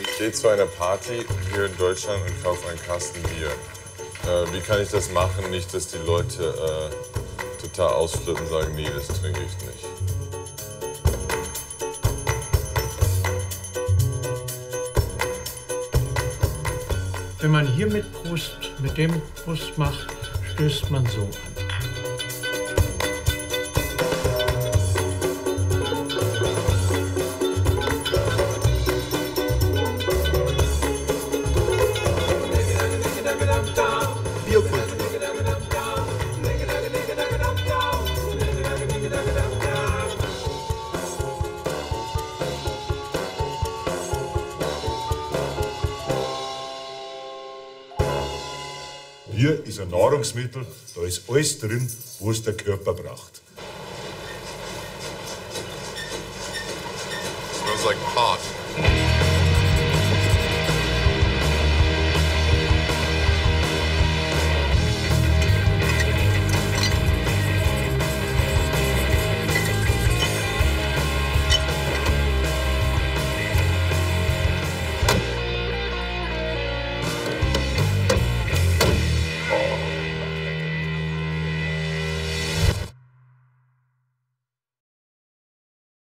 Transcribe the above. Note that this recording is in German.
Ich gehe zu einer Party hier in Deutschland und kaufe einen Kasten Bier. Äh, wie kann ich das machen? Nicht, dass die Leute äh, total ausflippen und sagen, nee, das trinke ich nicht. Wenn man hier mit Brust, mit dem Brust macht, stößt man so an. Bier ist ein Nahrungsmittel, da ist alles drin, was der Körper braucht. Smells like pot.